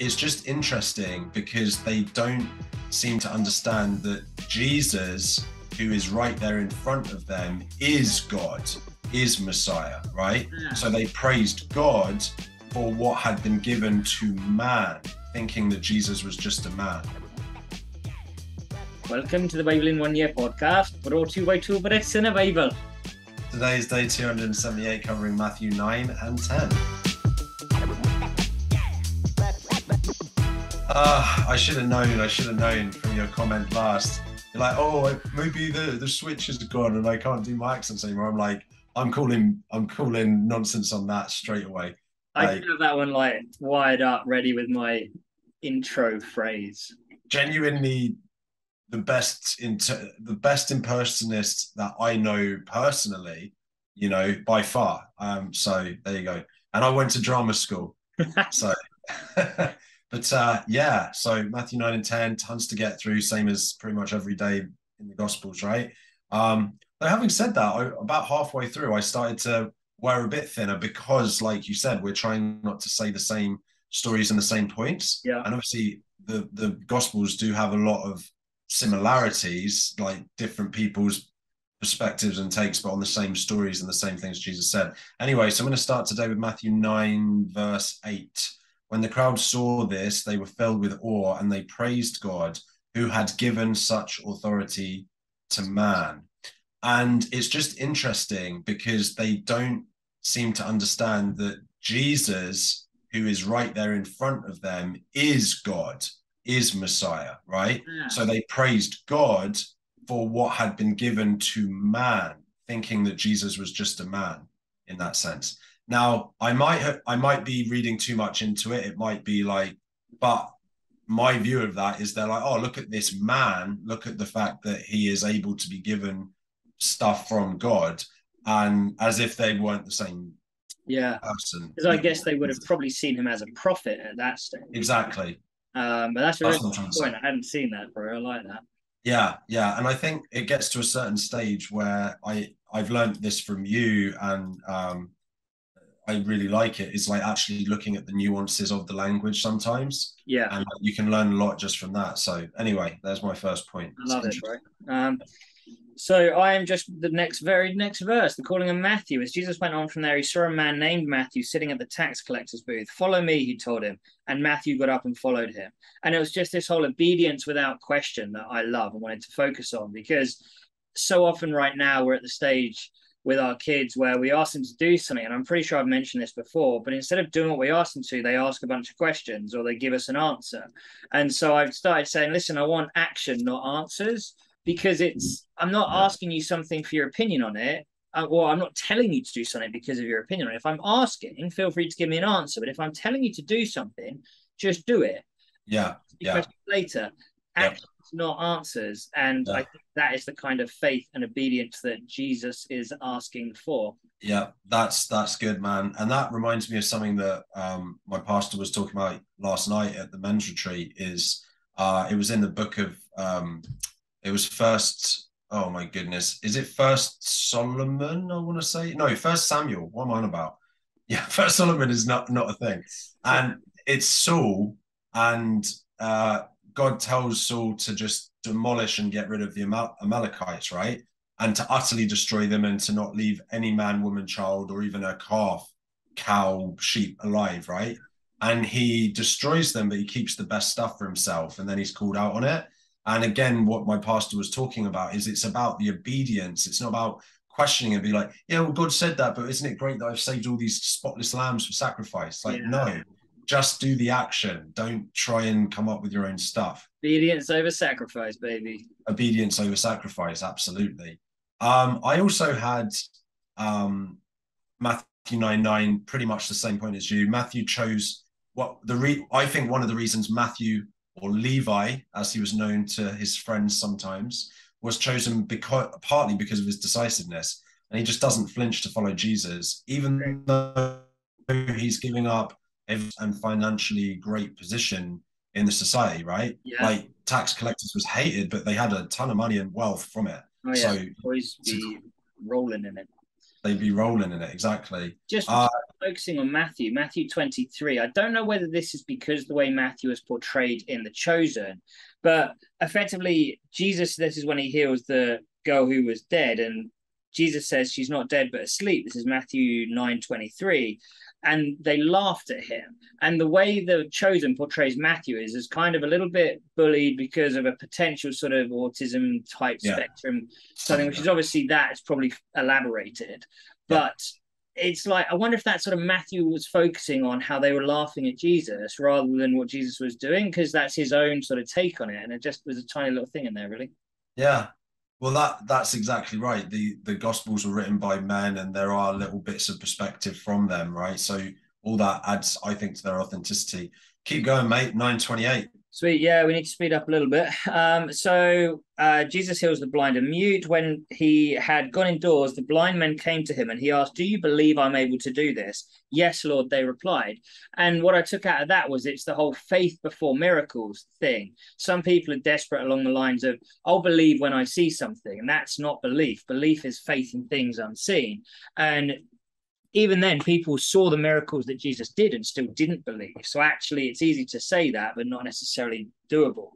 it's just interesting because they don't seem to understand that Jesus, who is right there in front of them, is God, is Messiah, right? Yeah. So they praised God for what had been given to man, thinking that Jesus was just a man. Welcome to the Bible in One Year podcast, brought to you by Two Brits and a Bible. Today is day 278, covering Matthew 9 and 10. Ah, I should have known. I should have known from your comment last. You're like, oh, maybe the the switch is gone and I can't do my accents anymore. I'm like, I'm calling, I'm calling nonsense on that straight away. I Like- have that one like wired up, ready with my intro phrase. Genuinely, the best inter- the best impersonist that I know personally, you know, by far. Um, so there you go. And I went to drama school. So, but uh, yeah, so Matthew 9 and 10, tons to get through, same as pretty much every day in the Gospels, right? Um, but having said that, I, about halfway through, I started to wear a bit thinner because, like you said, we're trying not to say the same stories and the same points. Yeah. And obviously, the, the Gospels do have a lot of similarities, like different people's perspectives and takes, but on the same stories and the same things Jesus said. Anyway, so I'm going to start today with Matthew 9, verse 8. When the crowd saw this, they were filled with awe and they praised God who had given such authority to man. And it's just interesting because they don't seem to understand that Jesus, who is right there in front of them, is God, is Messiah, right? Yeah. So they praised God for what had been given to man, thinking that Jesus was just a man in that sense. Now, I might have, I might be reading too much into it. It might be like, but my view of that is they're like, oh, look at this man. Look at the fact that he is able to be given stuff from God, and as if they weren't the same Yeah. person. Because I guess they would have probably seen him as a prophet at that stage. exactly. Um, but that's a really what I'm trying good to say. point. I hadn't seen that, bro. I like that. Yeah, yeah, and I think it gets to a certain stage where I I've learned this from you, and um, I really like it. Is like actually looking at the nuances of the language sometimes, Yeah. and you can learn a lot just from that. So anyway, there's my first point. I love it, bro. Um, so I am just the next very next verse, the calling of Matthew. As Jesus went on from there, he saw a man named Matthew sitting at the tax collector's booth. Follow me, he told him. And Matthew got up and followed him. And it was just this whole obedience without question that I love and wanted to focus on because so often right now we're at the stage with our kids where we ask them to do something. And I'm pretty sure I've mentioned this before, but instead of doing what we ask them to, they ask a bunch of questions or they give us an answer. And so I've started saying, listen, I want action, not answers because it's I'm not asking you something for your opinion on it. Uh, or I'm not telling you to do something because of your opinion on it. If I'm asking, feel free to give me an answer. But if I'm telling you to do something, just do it. Yeah, yeah. Later. Actions, not answers. And Yeah. I think that is the kind of faith and obedience that Jesus is asking for. Yeah, that's that's good, man. And that reminds me of something that um, my pastor was talking about last night at the men's retreat. Is uh, it was in the book of um, it was first. Oh my goodness, is it First Solomon? I want to say no, First Samuel. What am I on about? Yeah, First Solomon is not not a thing, and it's Saul, and uh, God tells Saul to just demolish and get rid of the Amal- Amalekites, right? and to utterly destroy them and to not leave any man, woman, child, or even a calf, cow, sheep alive, right? And he destroys them, but he keeps the best stuff for himself. And then he's called out on it. And again, what my pastor was talking about is it's about the obedience. It's not about questioning and be like, yeah, well, God said that, but isn't it great that I've saved all these spotless lambs for sacrifice? Like, Yeah. no, just do the action. Don't try and come up with your own stuff Obedience over sacrifice, baby. obedience over sacrifice absolutely um i also had um matthew 9 9 pretty much the same point as you matthew chose what the re i think one of the reasons matthew or levi as he was known to his friends sometimes was chosen because partly because of his decisiveness and he just doesn't flinch to follow jesus even though he's giving up and financially great position in the society right Yeah. like tax collectors was hated, but they had a ton of money and wealth from it. Oh yeah. So Always be rolling in it. they'd be rolling in it exactly. Just uh, focusing on Matthew, Matthew 23. I don't know whether this is because the way Matthew is portrayed in The Chosen, but effectively, Jesus, this is when he heals the girl who was dead, and Jesus says she's not dead but asleep. This is Matthew 9 23 and they laughed at him. And the way the Chosen portrays Matthew is is kind of a little bit bullied because of a potential sort of autism type yeah. spectrum something, which is obviously that is probably elaborated, but. Yeah. It's like I wonder if that sort of Matthew was focusing on how they were laughing at Jesus rather than what Jesus was doing, because that's his own sort of take on it, and it just was a tiny little thing in there, really. Yeah, well, that that's exactly right. The the Gospels were written by men, and there are little bits of perspective from them, right? So all that adds, I think, to their authenticity. Keep going, mate. Nine twenty eight. Sweet. Yeah, we need to speed up a little bit. Um, so uh, Jesus heals the blind and mute. When he had gone indoors, the blind men came to him and he asked, Do you believe I'm able to do this? Yes, Lord, they replied. And what I took out of that was it's the whole faith before miracles thing. Some people are desperate along the lines of, I'll believe when I see something. And that's not belief. Belief is faith in things unseen. And even then, people saw the miracles that Jesus did and still didn't believe. So actually, it's easy to say that, but not necessarily doable.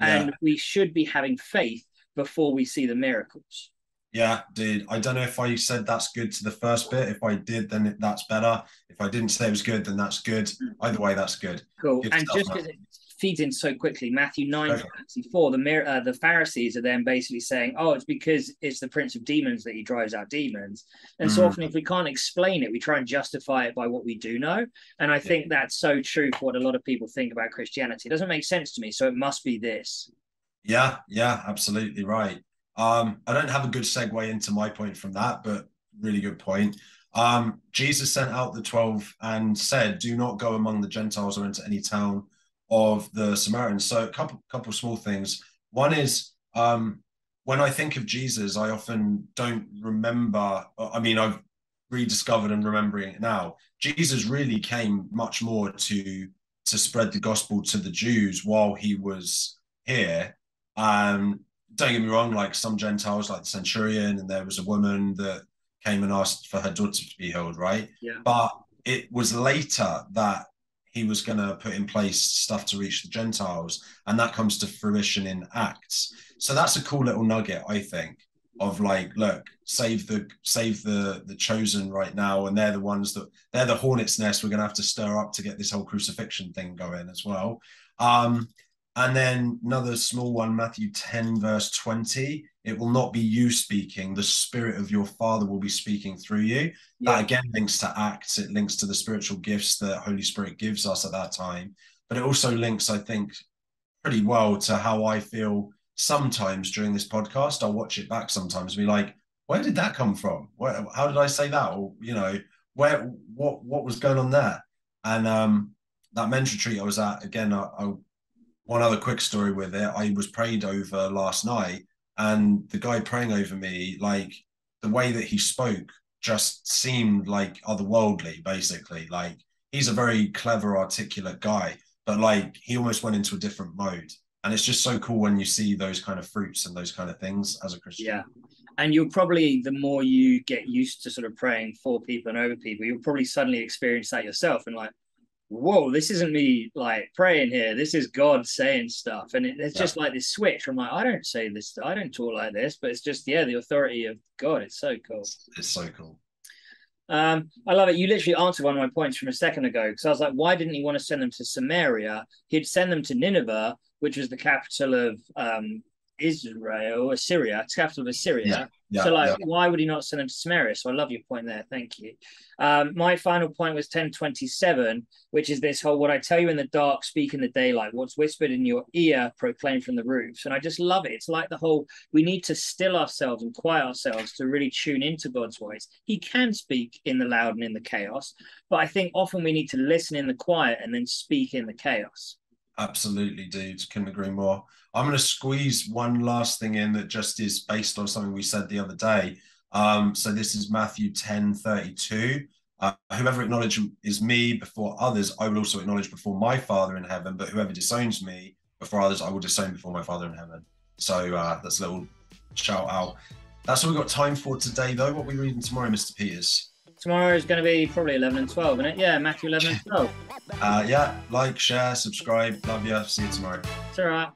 Yeah. And we should be having faith before we see the miracles. Yeah, dude. I don't know if I said that's good to the first bit. If I did, then that's better. If I didn't say it was good, then that's good. Either way, that's good. Cool. Good and stuff, just because feeds in so quickly. Matthew 9 okay. 24, the, uh, the Pharisees are then basically saying, oh, it's because it's the prince of demons that he drives out demons. And mm. so often, if we can't explain it, we try and justify it by what we do know. And I yeah. think that's so true for what a lot of people think about Christianity. It doesn't make sense to me. So it must be this. Yeah, yeah, absolutely right. Um, I don't have a good segue into my point from that, but really good point. Um, Jesus sent out the 12 and said, Do not go among the Gentiles or into any town of the Samaritans. So a couple couple small things. One is um, when I think of Jesus, I often don't remember. I mean, I've rediscovered and remembering it now. Jesus really came much more to to spread the gospel to the Jews while he was here. Um, don't get me wrong, like some Gentiles, like the centurion, and there was a woman that came and asked for her daughter to be healed, right? Yeah. But it was later that he was going to put in place stuff to reach the Gentiles, and that comes to fruition in Acts. So that's a cool little nugget, I think, of like, look, save the save the the chosen right now, and they're the ones that they're the hornet's nest we're going to have to stir up to get this whole crucifixion thing going as well. Um, and then another small one, Matthew 10, verse 20. It will not be you speaking, the spirit of your father will be speaking through you. Yeah. That again links to Acts, it links to the spiritual gifts that Holy Spirit gives us at that time. But it also links, I think, pretty well to how I feel sometimes during this podcast. I'll watch it back sometimes and be like, where did that come from? Where, how did I say that? Or, you know, where what what was going on there? And um that men's retreat I was at, again, I, I one other quick story with it. I was prayed over last night, and the guy praying over me, like the way that he spoke, just seemed like otherworldly. Basically, like he's a very clever, articulate guy, but like he almost went into a different mode. And it's just so cool when you see those kind of fruits and those kind of things as a Christian. Yeah. And you'll probably, the more you get used to sort of praying for people and over people, you'll probably suddenly experience that yourself and like, whoa, this isn't me like praying here. This is God saying stuff. And it, it's yeah. just like this switch. I'm like, I don't say this, I don't talk like this, but it's just, yeah, the authority of God. It's so cool. It's so cool. Um, I love it. You literally answered one of my points from a second ago because I was like, why didn't he want to send them to Samaria? He'd send them to Nineveh, which was the capital of um, Israel, Assyria, it's capital of Assyria. Yeah, yeah, so, like, yeah. why would he not send them to Samaria? So, I love your point there. Thank you. Um, my final point was 1027, which is this whole what I tell you in the dark, speak in the daylight, what's whispered in your ear, proclaim from the roofs. And I just love it. It's like the whole we need to still ourselves and quiet ourselves to really tune into God's voice. He can speak in the loud and in the chaos, but I think often we need to listen in the quiet and then speak in the chaos. Absolutely, dude. Couldn't agree more. I'm going to squeeze one last thing in that just is based on something we said the other day. Um, so this is Matthew 10 32. Uh, whoever acknowledges me before others, I will also acknowledge before my Father in heaven. But whoever disowns me before others, I will disown before my Father in heaven. So uh, that's a little shout out. That's all we've got time for today, though. What are we reading tomorrow, Mr. Peters? Tomorrow is going to be probably 11 and 12, isn't it? Yeah, Matthew 11 and 12. Uh, yeah, like, share, subscribe. Love you. See you tomorrow. It's all right.